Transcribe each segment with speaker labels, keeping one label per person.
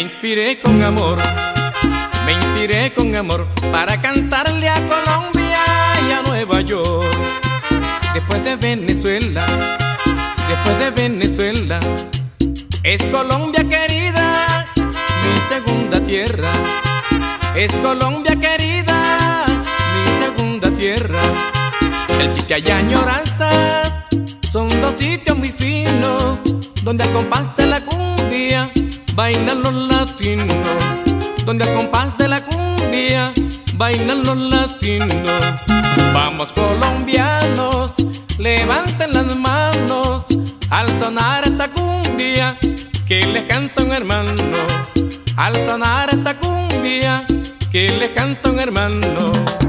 Speaker 1: inspiré con amor, me inspiré con amor para cantarle a Colombia y a Nueva York. Después de Venezuela, después de Venezuela, es Colombia querida, mi segunda tierra. Es Colombia querida, mi segunda tierra. El chiste y añoranza son dos sitios muy finos donde al compás de la cumbia bailan los latinos, donde al compás de la cumbia bailan los latinos. Vamos colombianos, levanten las manos al sonar esta cumbia que les canta un hermano. Al sonar esta cumbia que les canta un hermano.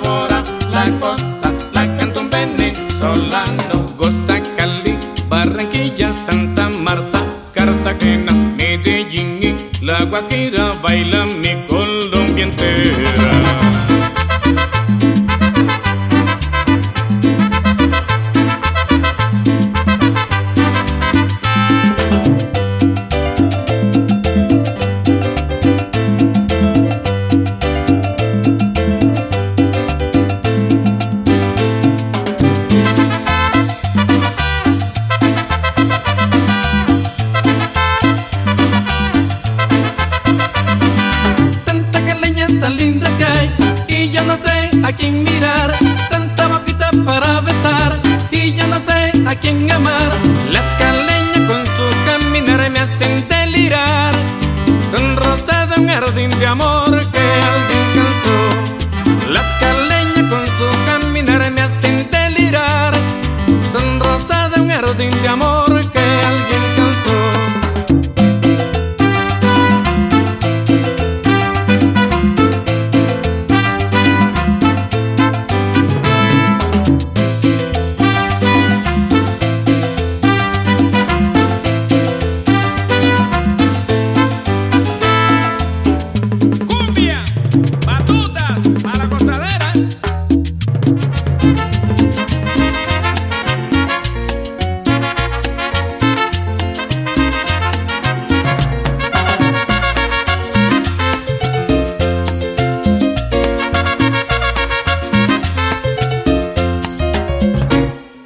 Speaker 1: La costa, la canta un venezolano, goza Cali, Barranquilla, Santa Marta, Cartagena, Medellín y La Guajira, baila mi Colombia.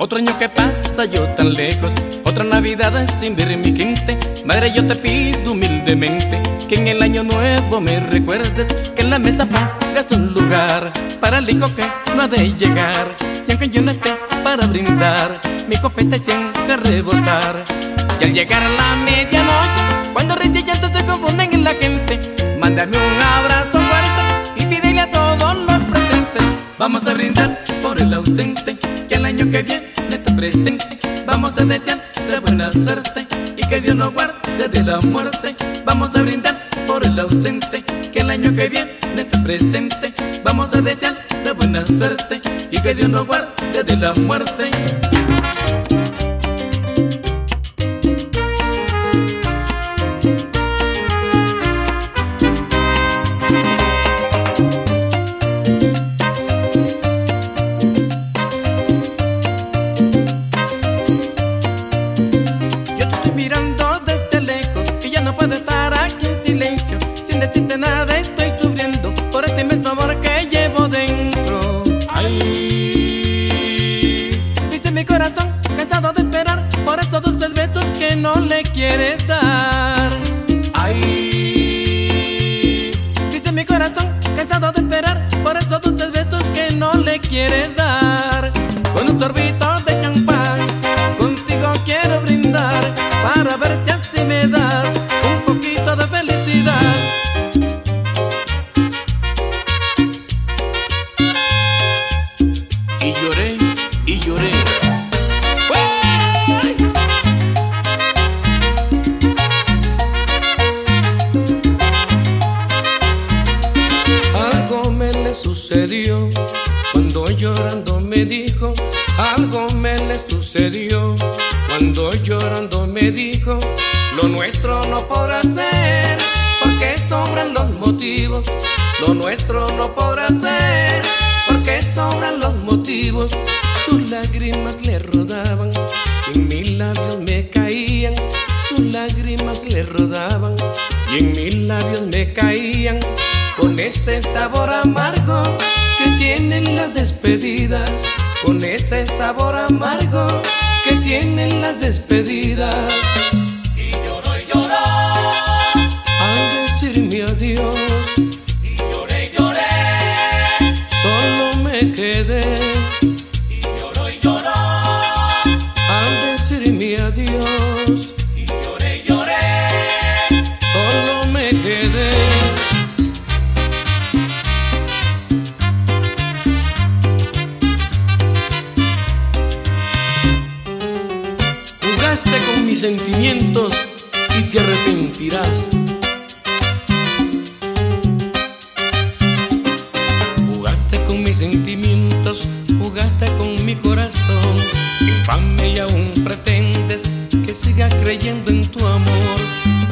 Speaker 1: Otro año que pasa yo tan lejos, otra Navidad sin ver mi gente. Madre, yo te pido humildemente que en el año nuevo me recuerdes que en la mesa pongas un lugar para el hijo que no ha de llegar. Y aunque yo no esté para brindar, mi copeta siempre rebosar. Y al llegar a la medianoche, cuando risa y llanto se confunden en la gente, mándame un abrazo fuerte y pídele a todos los presentes. Vamos a brindar por el ausente, que el año que viene Vamos a desear de buena suerte y que Dios nos guarde de la muerte. Vamos a brindar por el ausente, que el año que viene te presente. Vamos a desear de buena suerte y que Dios nos guarde de la muerte. Corazón cansado de esperar por estos dulces besos que no le quieres dar. Ay, dice mi corazón cansado de esperar por estos dulces besos que no le quieres dar. Con un sorbito llorando me dijo, algo me le sucedió. Cuando llorando me dijo, lo nuestro no podrá ser, porque sobran los motivos. Lo nuestro no podrá ser, porque sobran los motivos. Sus lágrimas le rodaban, en mis labios me caían. Sus lágrimas le rodaban, y en mis labios me caían. Con ese sabor amargo despedidas, con ese sabor amargo que tienen las despedidas. Mis sentimientos y te arrepentirás. Jugaste con mis sentimientos, jugaste con mi corazón. Infame y aún pretendes que siga creyendo en tu amor.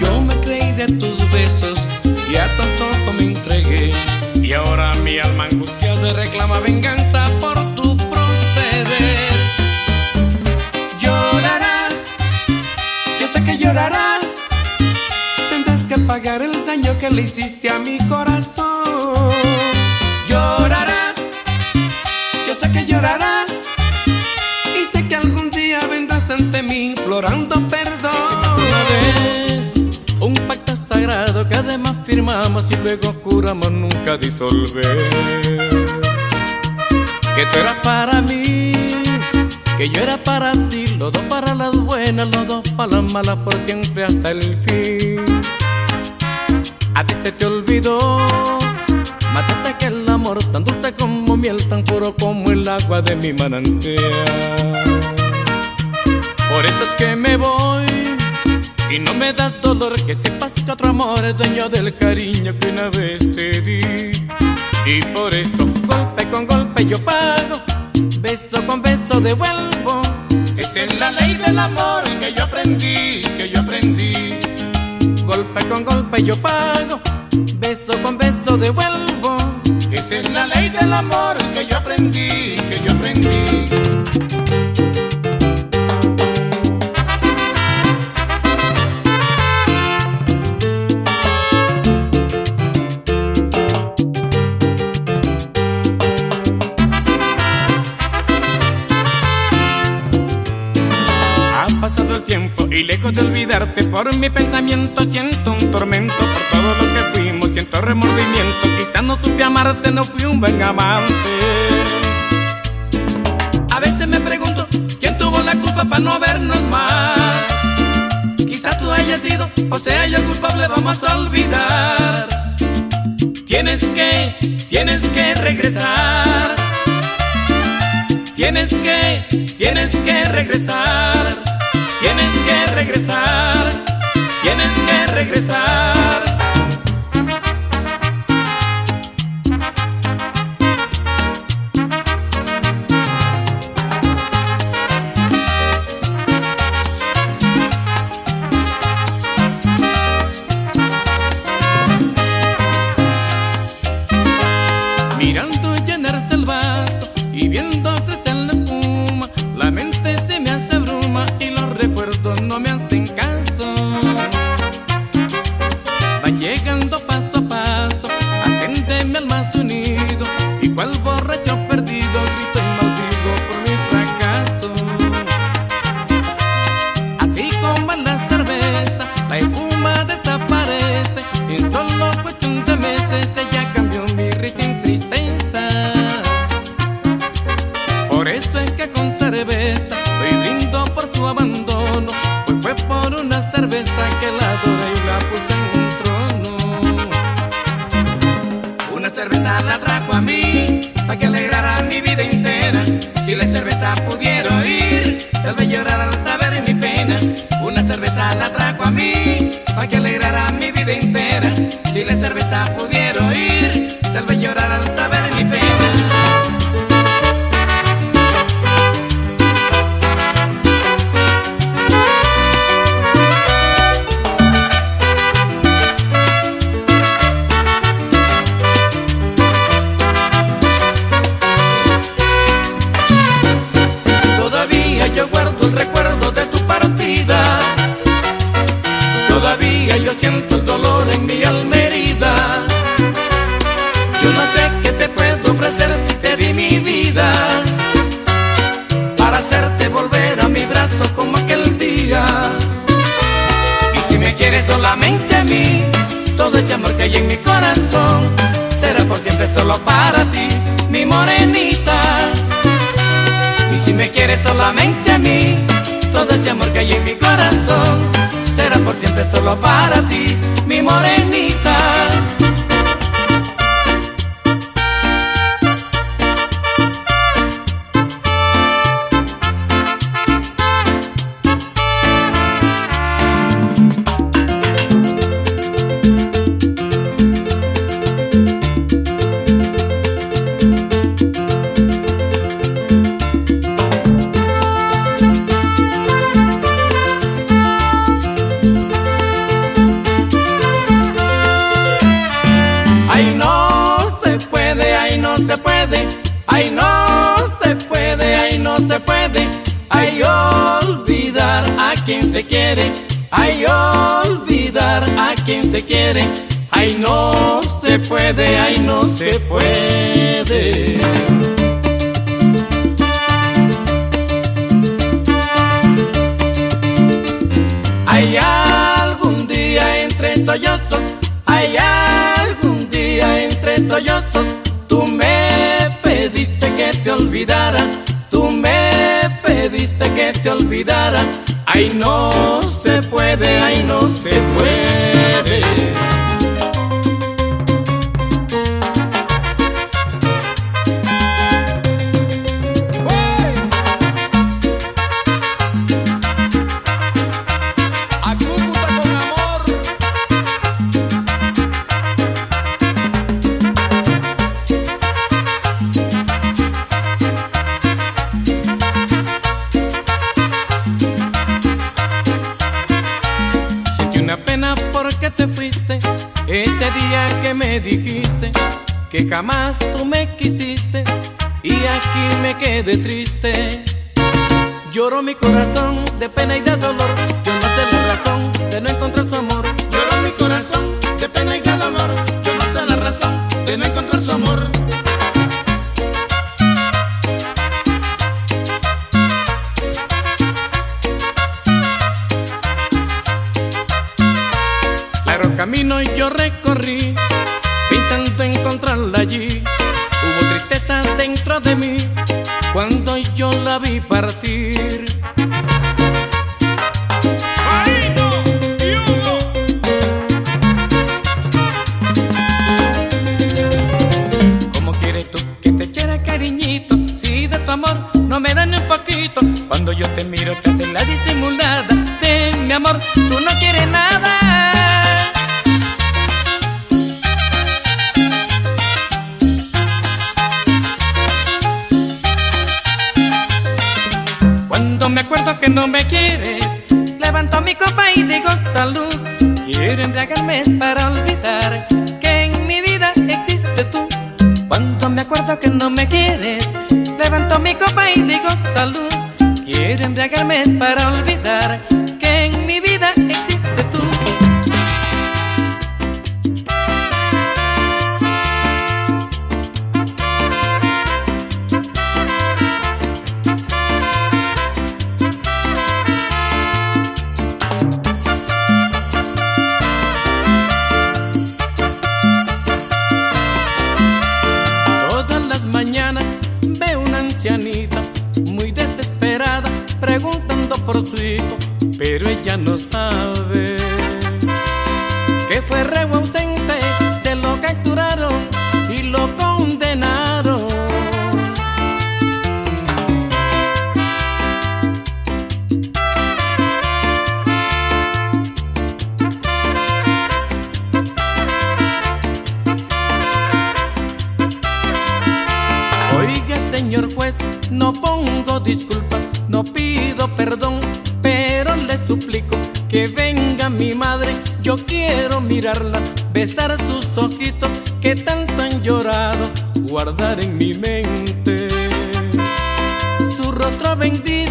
Speaker 1: Yo me creí de tus besos y a tu antojo me entregué. Y ahora mi alma angustiada reclama venganza pagar el daño que le hiciste a mi corazón. Llorarás, yo sé que llorarás. Y sé que algún día vendrás ante mí implorando perdón. Una vez, un pacto sagrado que además firmamos y luego juramos nunca disolver. Que tú eras para mí, que yo era para ti, los dos para las buenas, los dos para las malas, por siempre hasta el fin. A ti se te olvidó, mataste aquel amor tan dulce como miel, tan puro como el agua de mi manantial. Por eso es que me voy y no me da dolor que sepas que otro amor es dueño del cariño que una vez te di. Y por eso golpe con golpe yo pago, beso con beso devuelvo. Esa es la ley del amor aprendí, que yo aprendí. Golpe con golpe yo pago, beso con beso devuelvo. Esa es la ley del amor que yo aprendí, que yo aprendí. Y lejos de olvidarte por mi pensamiento siento un tormento por todo lo que fuimos, siento remordimiento. Quizás no supe amarte, no fui un buen amante. A veces me pregunto quién tuvo la culpa para no vernos más. Quizás tú hayas sido o sea yo culpable, vamos a olvidar. Tienes que, tienes que regresar. Tienes que, tienes que regresar. Tienes que regresar. Tienes que regresar. Que hay en mi corazón será por siempre solo para ti, mi morenita. Y si me quieres solamente a mí, todo ese amor que hay en mi corazón será por siempre solo para ti, mi morenita. Ay, olvidar a quien se quiere, ay, olvidar a quien se quiere, ay, no se puede, ay, no se puede. Hay algún día entre sollozos, hay algún día entre sollozos, tú me pediste que te olvidara, te olvidara, ay no se puede, ay no se puede. Quedé triste. Lloró mi corazón de pena y de dolor. Yo no sé la razón de no encontrar su amor. Lloró mi corazón de pena y de dolor. Yo no sé la razón de no encontrar su amor. Largo camino yo recorrí, intentando encontrarla allí. Hubo tristeza dentro de mí la partir. ¿Cómo quieres tú que te quiera cariñito? Si de tu amor no me dan un poquito. Cuando yo te miro te hace la Que no me quieres, levanto mi copa y digo salud. Quiero embriagarme para olvidar pero ella no sabe que fue reo tanto han llorado, guardar en mi mente su rostro bendito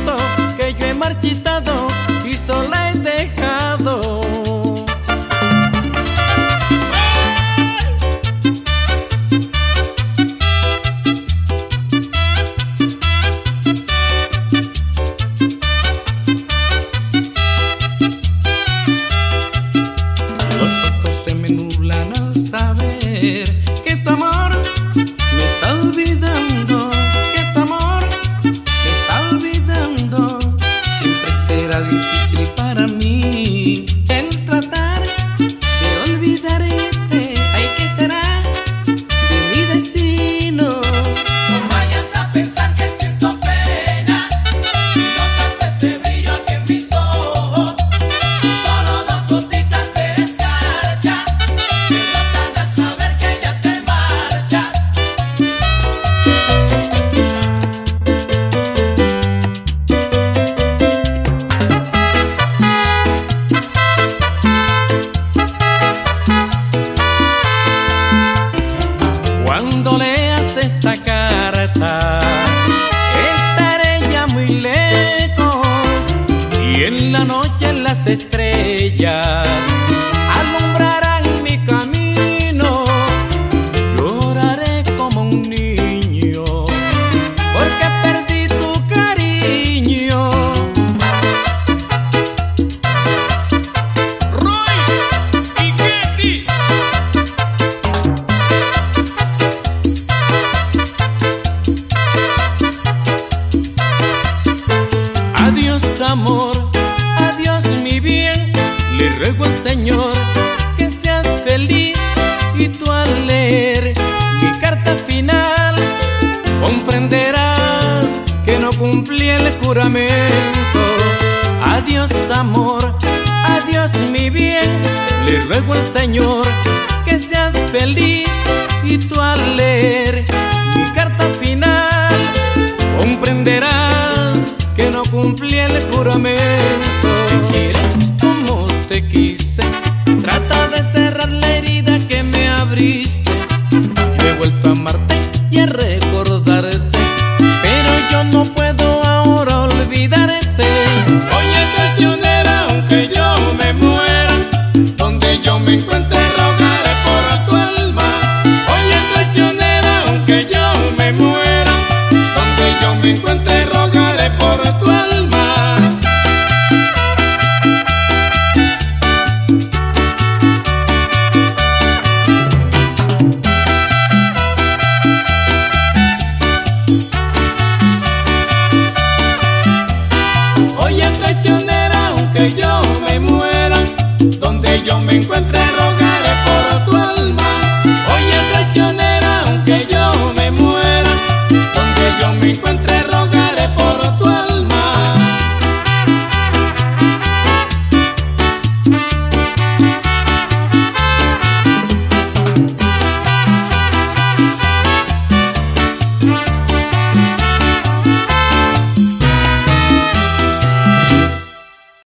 Speaker 1: amor. Adiós mi bien, le ruego al Señor que seas feliz y tú al leer mi carta final comprenderás que no cumplí el juramento. Adiós amor, adiós mi bien, le ruego al Señor que seas feliz y tú al leer mi carta final comprenderás el juramento.